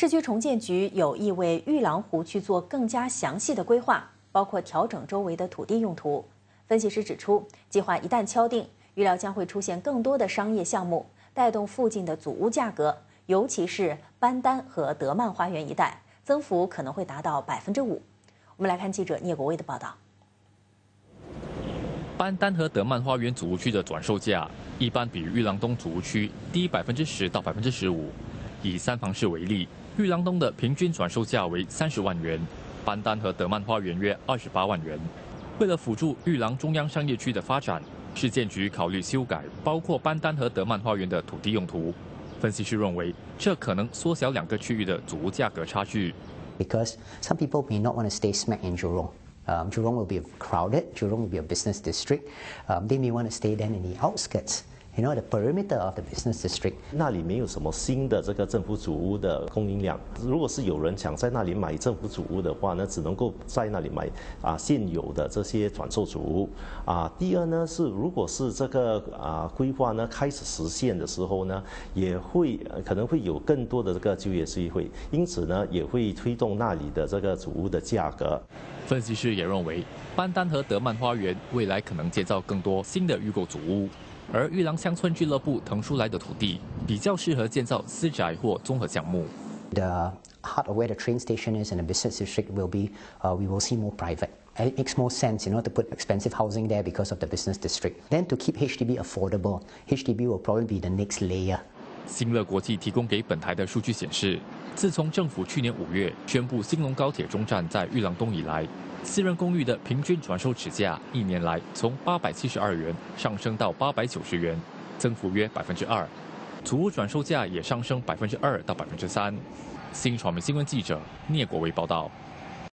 市区重建局有意为玉郎湖去做更加详细的规划，包括调整周围的土地用途。分析师指出，计划一旦敲定，预料将会出现更多的商业项目，带动附近的祖屋价格，尤其是班丹和德曼花园一带，增幅可能会达到百分之五。我们来看记者聂国威的报道。班丹和德曼花园祖屋区的转售价一般比玉郎东祖屋区低百分之十到百分之十五。以三房市为例，玉郎东的平均转售价为三十万元，班丹和德曼花园约二十八万元。为了辅助玉郎中央商业区的发展，市建局考虑修改包括班丹和德曼花园的土地用途。分析师认为，这可能缩小两个区域的祖屋价格差距。Because some people may not want to stay smack in Jurong. Um, Jurong will be crowded. Jurong will be a business district. Um, they may want to stay then in the outskirts. You know the perimeter of the business district. 那里没有什么新的这个政府主屋的供应量。如果是有人想在那里买政府主屋的话呢，只能够在那里买啊现有的这些转售主屋。啊，第二呢是，如果是这个啊规划呢开始实现的时候呢，也会可能会有更多的这个就业机会，因此呢也会推动那里的这个主屋的价格。分析师也认为，班丹和德曼花园未来可能建造更多新的预购主屋。而玉郎乡村俱乐部腾出来的土地比较适合建造私宅或综合项目。The heart of where the train station is and the business district will be, uh, we will see more private. It makes more sense, you know, to put expensive housing there because of the business district. Then to keep HDB affordable, HDB will probably be the next layer. 新乐国际提供给本台的数据显示，自从政府去年五月宣布兴隆高铁中站在玉郎东以来。私人公寓的平均转售尺价一年来从八百七十二元上升到八百九十元，增幅约百分之二。祖屋转售价也上升百分之二到百分之三。新传媒新闻记者聂国维报道。